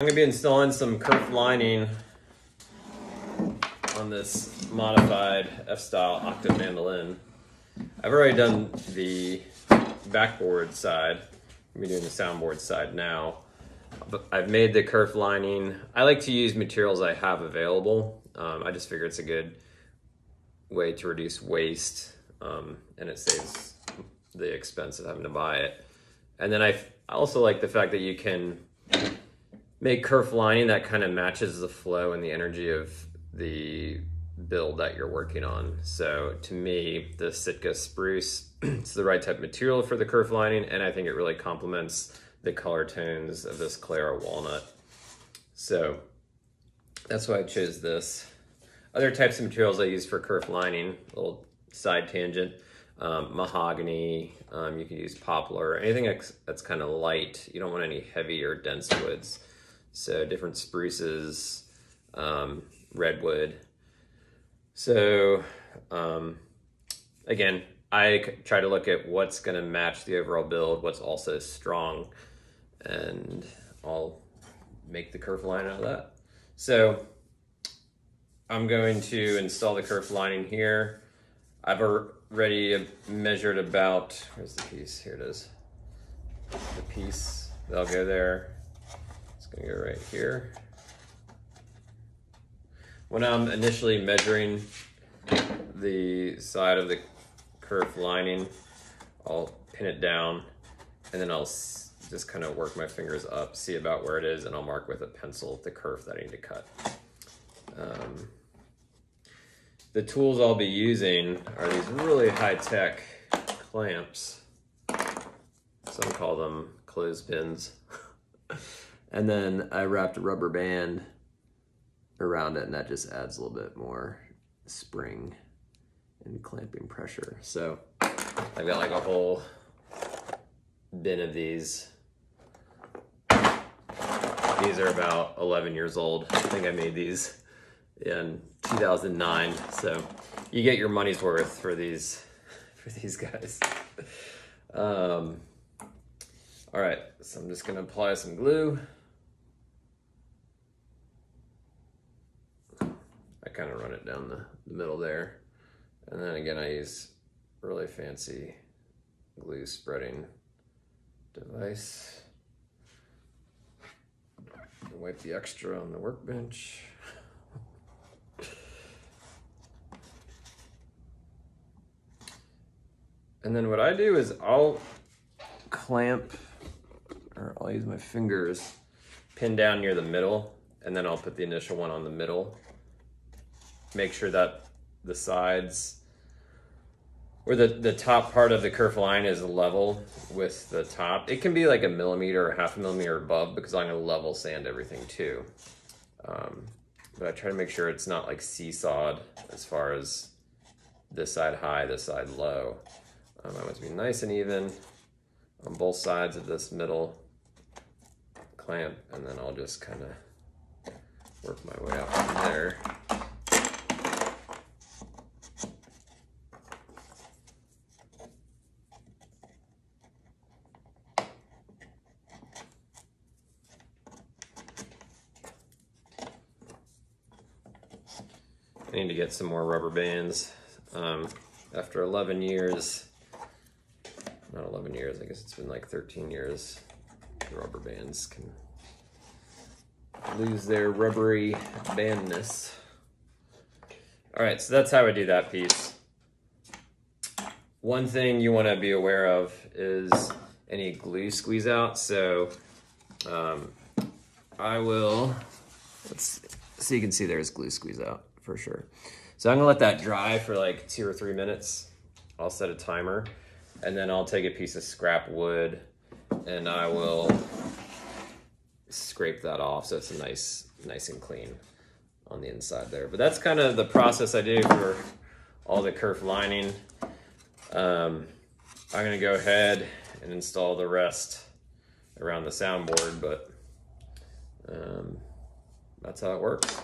I'm gonna be installing some kerf lining on this modified F-style octave mandolin. I've already done the backboard side. I'm gonna be doing the soundboard side now. But I've made the kerf lining. I like to use materials I have available. Um, I just figure it's a good way to reduce waste um, and it saves the expense of having to buy it. And then I, I also like the fact that you can make kerf lining that kind of matches the flow and the energy of the build that you're working on. So to me, the Sitka spruce, it's the right type of material for the kerf lining, and I think it really complements the color tones of this Claro walnut. So that's why I chose this. Other types of materials I use for kerf lining, little side tangent, um, mahogany, um, you can use poplar, anything that's kind of light. You don't want any heavy or dense woods. So different spruces, um, redwood. So um, again, I try to look at what's going to match the overall build, what's also strong, and I'll make the kerf line out of that. So I'm going to install the kerf lining here. I've already measured about, where's the piece? Here it is. The piece, that'll go there. Right here. When I'm initially measuring the side of the kerf lining, I'll pin it down and then I'll just kind of work my fingers up, see about where it is, and I'll mark with a pencil the curve that I need to cut. Um, the tools I'll be using are these really high-tech clamps. Some call them clothespins. and then I wrapped a rubber band around it and that just adds a little bit more spring and clamping pressure. So I've got like a whole bin of these. These are about 11 years old. I think I made these in 2009. So you get your money's worth for these for these guys. Um, all right, so I'm just gonna apply some glue. Kind of run it down the, the middle there. And then again, I use really fancy glue spreading device. And Wipe the extra on the workbench. And then what I do is I'll clamp, or I'll use my fingers, pin down near the middle, and then I'll put the initial one on the middle. Make sure that the sides, or the, the top part of the kerf line is level with the top. It can be like a millimeter or half a millimeter above because I'm gonna level sand everything too. Um, but I try to make sure it's not like seesawed as far as this side high, this side low. Um, I want to be nice and even on both sides of this middle clamp, and then I'll just kind of work my way out from there. I need to get some more rubber bands. Um, after 11 years, not 11 years, I guess it's been like 13 years, rubber bands can lose their rubbery bandness. All right, so that's how I do that piece. One thing you wanna be aware of is any glue squeeze out. So um, I will, let's so you can see there's glue squeeze out for sure. So I'm gonna let that dry for like two or three minutes. I'll set a timer and then I'll take a piece of scrap wood and I will scrape that off so it's nice, nice and clean on the inside there. But that's kind of the process I do for all the kerf lining. Um, I'm gonna go ahead and install the rest around the soundboard, but um, that's how it works.